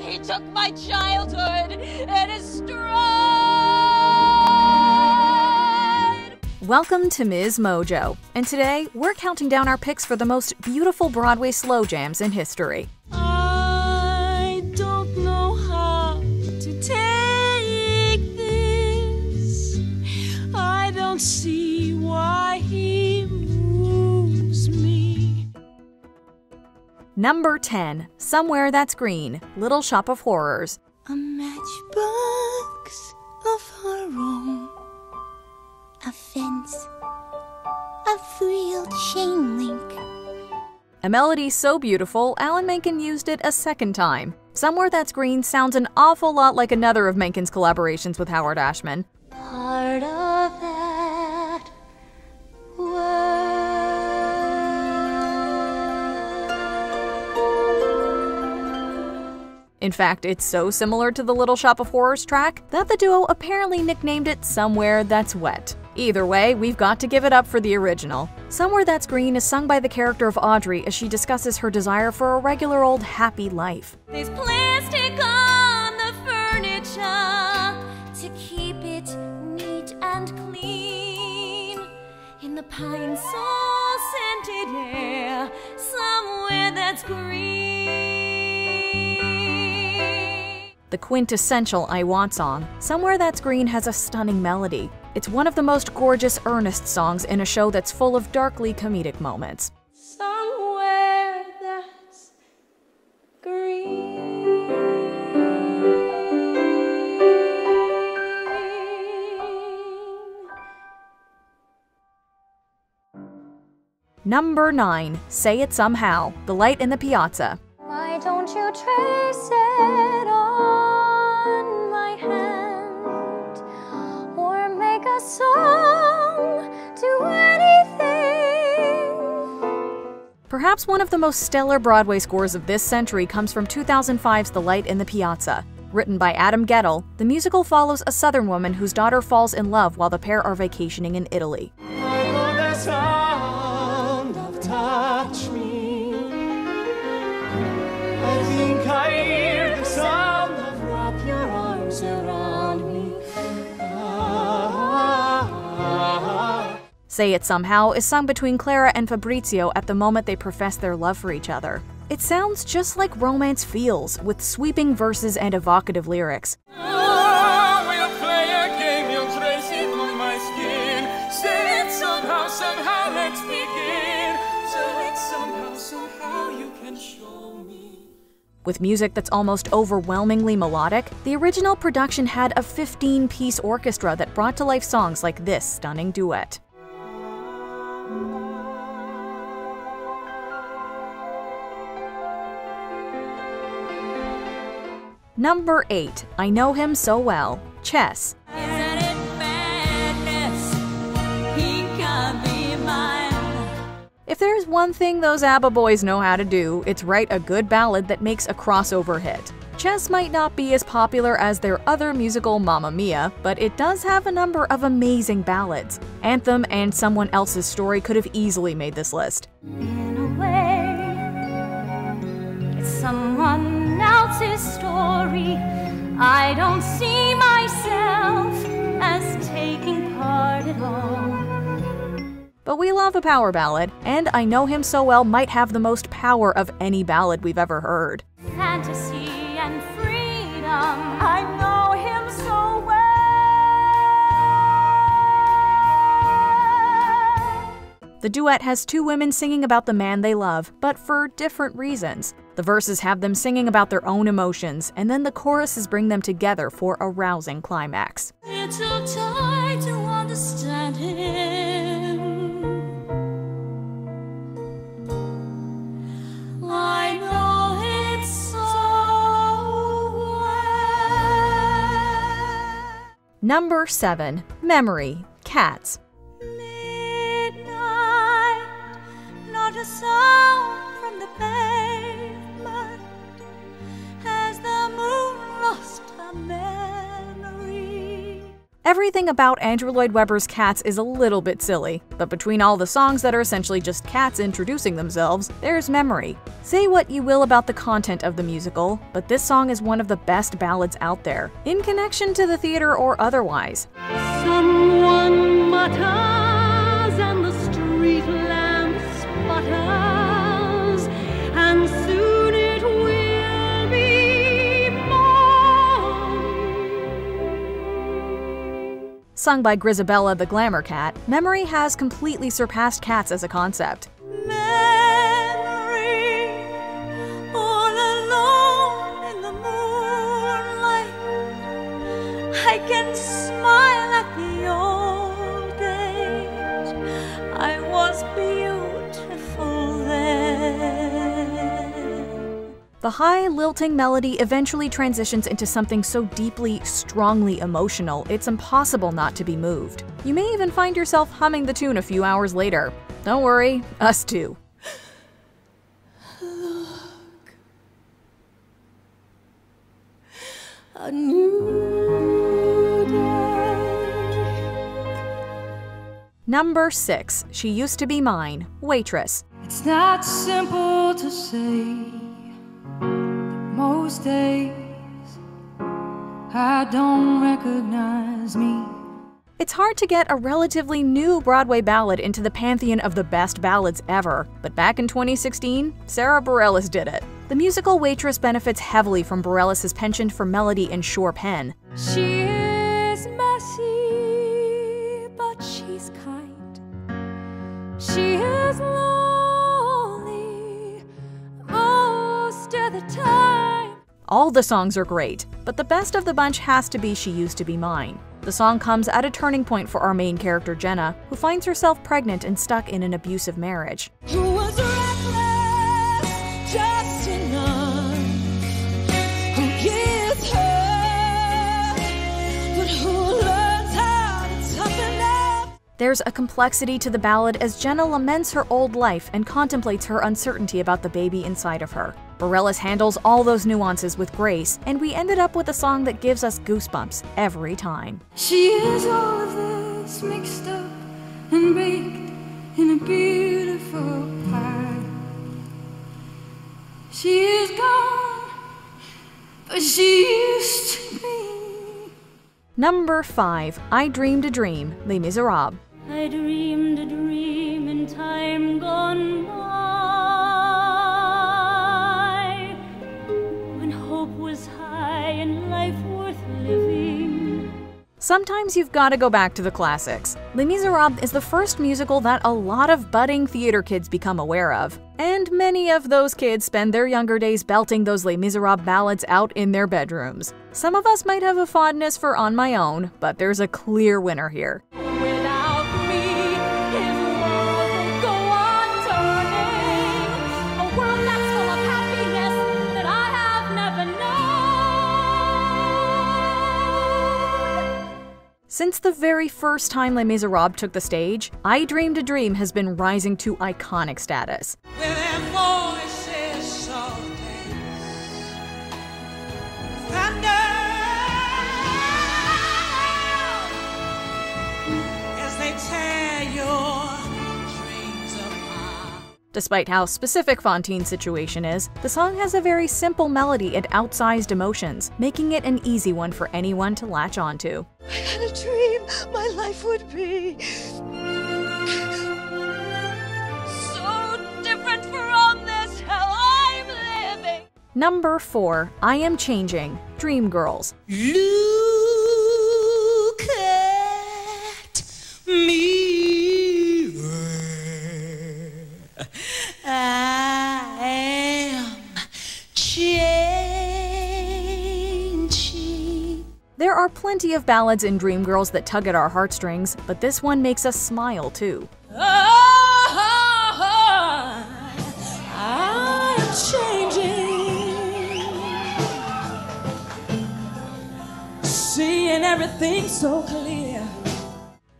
He took my childhood and destroyed. Welcome to Ms. Mojo, and today we're counting down our picks for the most beautiful Broadway slow jams in history. Number 10, Somewhere That's Green, Little Shop of Horrors. A matchbox of her own. A fence. A frilled chain link. A melody so beautiful, Alan Menken used it a second time. Somewhere That's Green sounds an awful lot like another of Menken's collaborations with Howard Ashman. Part In fact, it's so similar to the Little Shop of Horrors track that the duo apparently nicknamed it Somewhere That's Wet. Either way, we've got to give it up for the original. Somewhere That's Green is sung by the character of Audrey as she discusses her desire for a regular old happy life. There's plastic on the furniture to keep it neat and clean. in the Pine-Sol scented air. Somewhere that's green. The quintessential I Want song, Somewhere That's Green has a stunning melody. It's one of the most gorgeous, earnest songs in a show that's full of darkly comedic moments. Somewhere that's green. Number 9, Say It Somehow, The Light in the Piazza. Why don't you trace it on my hand or make a song? Do anything. Perhaps one of the most stellar Broadway scores of this century comes from 2005's The Light in the Piazza. Written by Adam Guettel, the musical follows a Southern woman whose daughter falls in love while the pair are vacationing in Italy. Say It Somehow is sung between Clara and Fabrizio at the moment they profess their love for each other. It sounds just like romance feels, with sweeping verses and evocative lyrics. we'll game, you'll trace it on my skin. Say it somehow, somehow, let's begin. Say it somehow, somehow, you can show me. With music that's almost overwhelmingly melodic, the original production had a 15 piece orchestra that brought to life songs like this stunning duet. Number 8, I Know Him So Well, Chess. If there's one thing those ABBA boys know how to do, it's write a good ballad that makes a crossover hit. Chess might not be as popular as their other musical Mamma Mia, but it does have a number of amazing ballads. Anthem and Someone Else's Story could have easily made this list. In a way, it's someone else's story. I don't see myself as taking part at all. But we love a power ballad, and I Know Him So Well might have the most power of any ballad we've ever heard. Fantasy and freedom. I know him so well. The duet has two women singing about the man they love, but for different reasons. The verses have them singing about their own emotions, and then the choruses bring them together for a rousing climax. It took time to understand him. I know it so well. Number 7. Memory. Cats. Midnight, Everything about Andrew Lloyd Webber's Cats is a little bit silly, but between all the songs that are essentially just cats introducing themselves, there's memory. Say what you will about the content of the musical, but this song is one of the best ballads out there, in connection to the theater or otherwise. Someone mutters the street Sung by Grizabella the Glamour Cat, Memory has completely surpassed cats as a concept. The high, lilting melody eventually transitions into something so deeply, strongly emotional, it's impossible not to be moved. You may even find yourself humming the tune a few hours later. Don't worry, us too. A new day. Number 6. She Used to Be Mine, Waitress. It's not simple to say. Most days I don't recognize me. It's hard to get a relatively new Broadway ballad into the pantheon of the best ballads ever, but back in 2016, Sara Bareilles did it. The musical Waitress benefits heavily from Bareilles' penchant for melody and sure pen. She is messy, but she's kind. She is lonely most of the time. All the songs are great, but the best of the bunch has to be She Used to Be Mine. The song comes at a turning point for our main character Jenna, who finds herself pregnant and stuck in an abusive marriage. Who was reckless, just enough. Who gives her, but who learns how to toughen? There's a complexity to the ballad as Jenna laments her old life and contemplates her uncertainty about the baby inside of her. Bareilles handles all those nuances with grace, and we ended up with a song that gives us goosebumps every time. She is all of this mixed up and baked in a beautiful pie. She is gone, but she used to be. Number 5. I Dreamed a Dream, Les Miserables. I dreamed a dream in time gone by Sometimes you've got to go back to the classics. Les Miserables is the first musical that a lot of budding theater kids become aware of. And many of those kids spend their younger days belting those Les Miserables ballads out in their bedrooms. Some of us might have a fondness for On My Own, but there's a clear winner here. Since the very first time Les Miserables took the stage, I Dreamed a Dream has been rising to iconic status. Despite how specific Fantine's situation is, the song has a very simple melody and outsized emotions, making it an easy one for anyone to latch onto. I had a dream my life would be so different from this hell I'm living. Number 4. I Am Changing, Dreamgirls. Look plenty of ballads in Dreamgirls that tug at our heartstrings, but this one makes us smile too. Seeing everything so clear.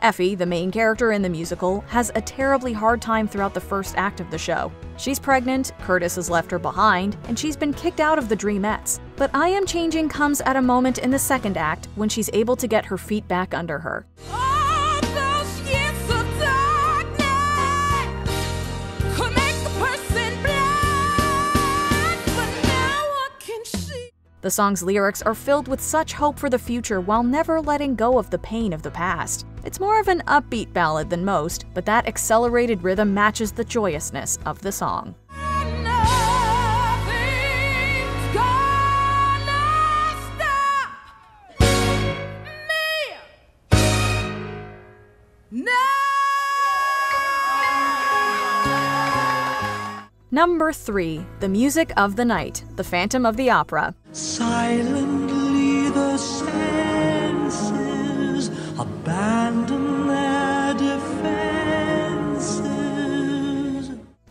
Effie, the main character in the musical, has a terribly hard time throughout the first act of the show. She's pregnant, Curtis has left her behind, and she's been kicked out of the Dreamettes. But I Am Changing comes at a moment in the second act when she's able to get her feet back under her. All those years of darkness could make a person blind, but now I can see. The song's lyrics are filled with such hope for the future while never letting go of the pain of the past. It's more of an upbeat ballad than most, but that accelerated rhythm matches the joyousness of the song. Nothing's gonna stop me now. Number 3. The Music of the Night, The Phantom of the Opera. Silently the senses abandon their defenses.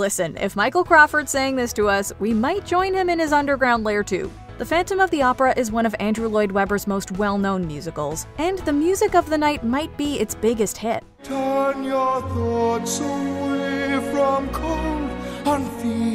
Listen, if Michael Crawford sang this to us, we might join him in his underground lair too. The Phantom of the Opera is one of Andrew Lloyd Webber's most well known musicals, and the music of the night might be its biggest hit. Turn your thoughts away from cold, unfeeling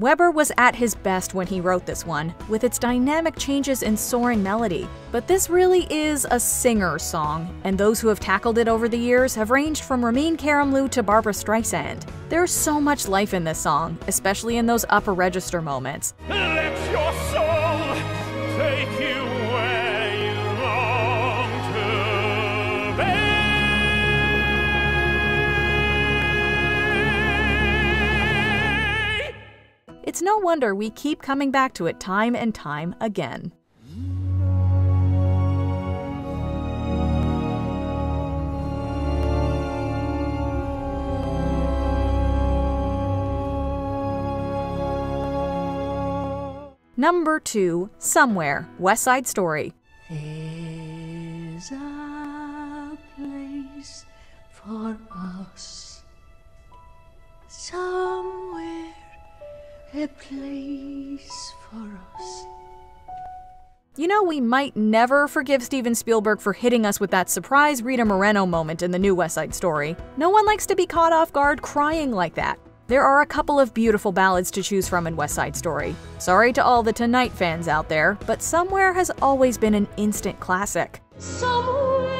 Webber was at his best when he wrote this one, with its dynamic changes and soaring melody. But this really is a singer song, and those who have tackled it over the years have ranged from Ramin Karimloo to Barbra Streisand. There's so much life in this song, especially in those upper register moments. Wonder we keep coming back to it time and time again. Number 2, Somewhere, West Side Story. There's a place for us somewhere, a place for us. You know, we might never forgive Steven Spielberg for hitting us with that surprise Rita Moreno moment in the new West Side Story. No one likes to be caught off guard crying like that. There are a couple of beautiful ballads to choose from in West Side Story. Sorry to all the Tonight fans out there, but Somewhere has always been an instant classic. Somewhere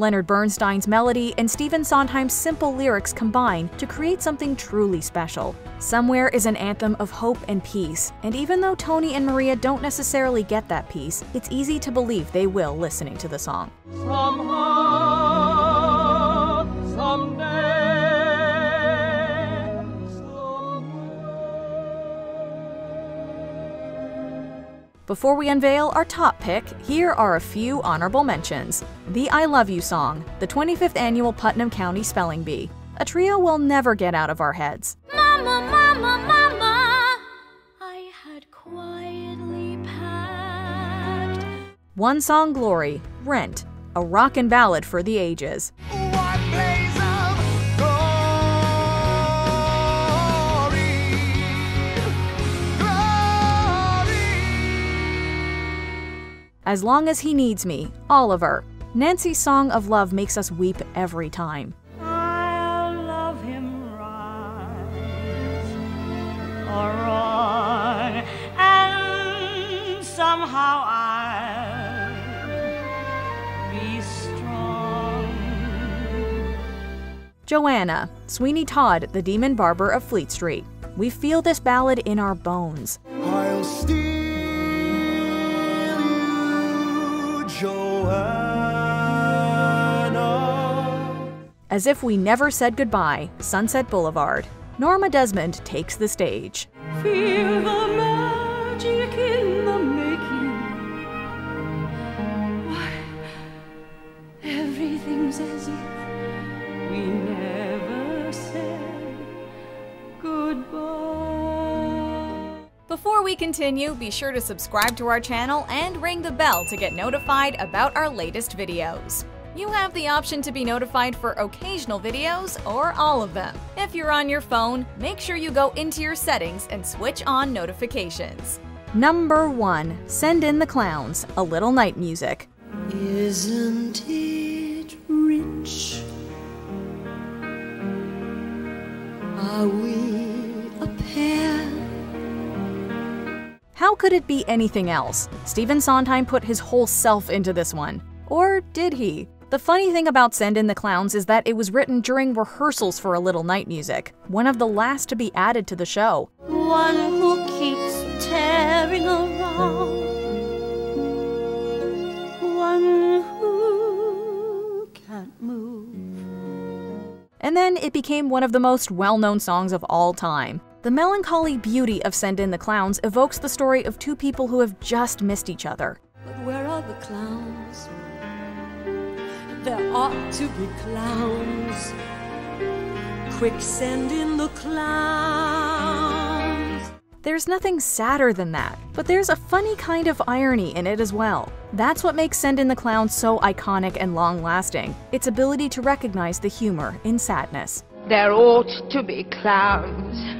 Leonard Bernstein's melody and Stephen Sondheim's simple lyrics combine to create something truly special. Somewhere is an anthem of hope and peace, and even though Tony and Maria don't necessarily get that peace, it's easy to believe they will listening to the song. Before we unveil our top pick, here are a few honorable mentions. The I Love You song, the 25th annual Putnam County Spelling Bee. A trio we'll never get out of our heads. Mama, mama, mama, I had quietly packed. One Song Glory, Rent, a rockin' ballad for the ages. As Long as He Needs Me, Oliver. Nancy's song of love makes us weep every time. I'll love him right or wrong, and somehow I'll be strong. Joanna, Sweeney Todd, the Demon Barber of Fleet Street. We feel this ballad in our bones. As if we never said goodbye, Sunset Boulevard. Norma Desmond takes the stage. We continue, be sure to subscribe to our channel and ring the bell to get notified about our latest videos. You have the option to be notified for occasional videos or all of them. If you're on your phone, make sure you go into your settings and switch on notifications. Number 1. Send in the Clowns, A Little Night Music. Isn't it rich? Are we a pair? How could it be anything else? Stephen Sondheim put his whole self into this one. Or did he? The funny thing about Send in the Clowns is that it was written during rehearsals for A Little Night Music, one of the last to be added to the show. One who keeps tearing around. One who can't move. And then it became one of the most well known songs of all time. The melancholy beauty of Send in the Clowns evokes the story of two people who have just missed each other. But where are the clowns? There ought to be clowns. Quick, send in the clowns. There's nothing sadder than that, but there's a funny kind of irony in it as well. That's what makes Send in the Clowns so iconic and long lasting its ability to recognize the humor in sadness. There ought to be clowns.